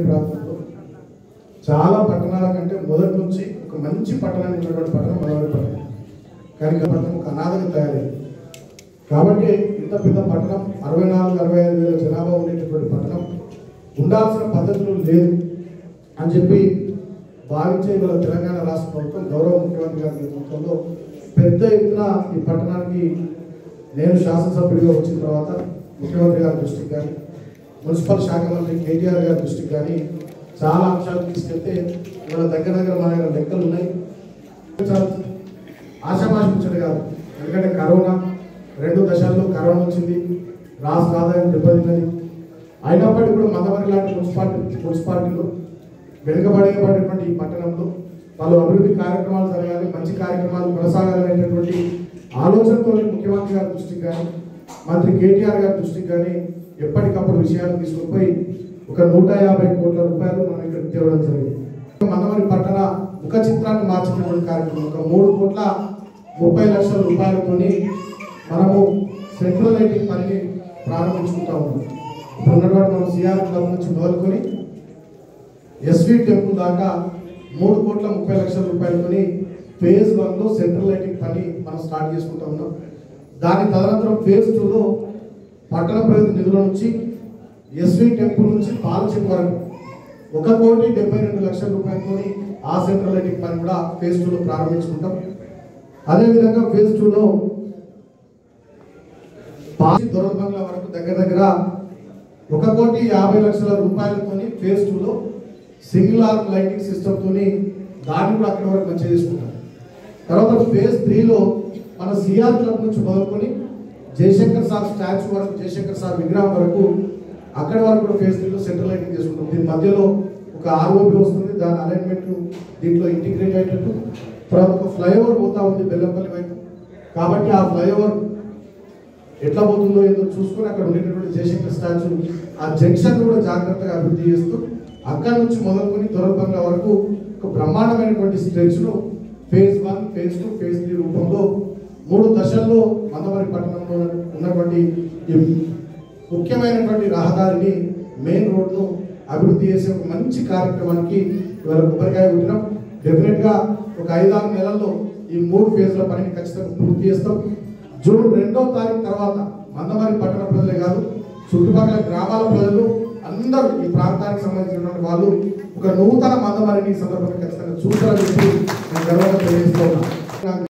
ప్రాంతంలో చాలా పట్టణాల కంటే మొదటి నుంచి ఒక మంచి పట్టణానికి ఉన్నటువంటి పట్టణం మనవాడి పట్టణం కానీ పట్టణం ఒక అనాథగా తయారైంది. కాబట్టి ఇంత పెద్ద పట్టణం అరవై నాలుగు అరవై ఐదు వేల జనాభా ఉండేటటువంటి పట్టణం ఉండాల్సిన పద్ధతులు లేదు అని చెప్పి భావించే ఇవాళ తెలంగాణ రాష్ట్ర ప్రభుత్వం గౌరవ ముఖ్యమంత్రి గారి నేతృత్వంలో పెద్ద ఎత్తున ఈ పట్టణానికి నేను శాసనసభ్యుడిగా వచ్చిన తర్వాత ముఖ్యమంత్రి గారి దృష్టికి కానీ మున్సిపల్ శాఖ మంత్రి కేటీఆర్ గారి దృష్టికి కానీ చాలా అంశాలు తీసుకెళ్తే ఇవాళ దగ్గర దగ్గర మా దగ్గర లెక్కలు ఉన్నాయి. చాలా ఆశామాషించడు కాదు. ఎందుకంటే కరోనా రెండు దశల్లో కరోనా వచ్చింది. రాష్ట్ర ఆదాయం దెబ్బతిన్నది. అయినప్పటికీ కూడా మదవరి లాంటి మున్సిపాలిటీ మున్సిపాలిటీలో వెనుకబడేటువంటి ఈ పట్టణంలో పలు అభివృద్ధి కార్యక్రమాలు జరగాలి మంచి కార్యక్రమాలు కొనసాగాలనేటటువంటి ఆలోచనతో ముఖ్యమంత్రి గారి దృష్టికి కానీ మంత్రి కేటీఆర్ గారి దృష్టికి కానీ ఎప్పటికప్పుడు విషయాలు తీసుకుపోయి ఒక నూట యాభై కోట్ల రూపాయలు మనం ఇక్కడ తేవడం జరిగింది. మనవరి పట్టణ ముఖ చిత్రాన్ని మార్చినటువంటి కార్యక్రమం. ఒక మూడు కోట్ల ముప్పై లక్షల రూపాయలతోని మనము సెంట్రల్ లైటింగ్ పనిని ప్రారంభించుకుంటా ఉన్నాం. ఇప్పుడు ఉన్నటువంటి మనం సిఆర్ క్లబ్ నుంచి మొదలుకొని ఎస్వి టెంపుల్ దాకా మూడు కోట్ల ముప్పై లక్షల రూపాయలతోని ఫేజ్ వన్లో సెంట్రల్ లైటింగ్ పని మనం స్టార్ట్ చేసుకుంటా ఉన్నాం. దాని తదనంతరం ఫేజ్ టూలో పట్టణ ప్రగతి నిధుల నుంచి ఎస్వి టెంపుల్ నుంచి పాలచిప్ వరకు ఒక కోటి డెబ్బై రెండు లక్షల రూపాయలతో ఆ సెంట్రల్ లైటింగ్ పని కూడా ఫేజ్ టూలో ప్రారంభించుకుంటాం. అదేవిధంగా ఫేజ్ టూలో పాసి దొరల వరకు దగ్గర దగ్గర ఒక కోటి యాభై లక్షల రూపాయలతోని ఫేజ్ టూలో సింగిల్ ఆర్మ్ లైటింగ్ సిస్టమ్తోని దాన్ని కూడా అక్కడి వరకు మంచిగా చేసుకుంటాం తర్వాత ఫేజ్ త్రీలో మన సిఆర్ క్లబ్ నుంచి మొదలుకొని జయశంకర్ సార్ స్టాచ్యూ వరకు జయశంకర్ సార్ విగ్రహం వరకు అక్కడ వరకు కూడా ఫేస్ త్రీలో సెంట్రల్ లైటింగ్ చేసుకుంటాం. దీని మధ్యలో ఒక ఆర్ఓబి వస్తుంది. దాని అలైన్మెంట్ దీంట్లో ఇంటిగ్రేట్ అయ్యేటట్టు తర్వాత ఒక ఫ్లైఓవర్ పోతా ఉంది బెల్లంపల్లి వైపు. కాబట్టి ఆ ఫ్లైఓవర్ ఎట్లా పోతుందో ఏదో చూసుకొని అక్కడ ఉండేటటువంటి జయశంకర్ స్టాచ్యూ ఆ జంక్షన్ కూడా జాగ్రత్తగా అభివృద్ధి చేస్తూ అక్కడి నుంచి మొదలుకొని దొరబంగ్లా వరకు ఒక బ్రహ్మాండమైనటువంటి stretch phase one phase two phase three రూపంలో మూడు దశల్లో మందమరి పట్టణంలో ఉన్నటువంటి ముఖ్యమైనటువంటి రహదారిని మెయిన్ రోడ్ను అభివృద్ధి చేసే ఒక మంచి కార్యక్రమానికి ఇవాళ కొబ్బరికాయ కొట్టినాం. డెఫినెట్గా ఒక ఒక ఐదారు నెలల్లో ఈ మూడు ఫేజ్ల పనిని ఖచ్చితంగా పూర్తి చేస్తాం. జూన్ రెండో తారీఖు తర్వాత మందమరి పట్టణ ప్రజలే కాదు చుట్టుపక్కల గ్రామాల ప్రజలు అందరూ ఈ ప్రాంతానికి సంబంధించినటువంటి వాళ్ళు ఒక నూతన మందమరిని ఈ సందర్భంగా ఖచ్చితంగా చూస్తారని చెప్పి నేను గర్వంగా తెలియజేస్తూ ఉన్నాను.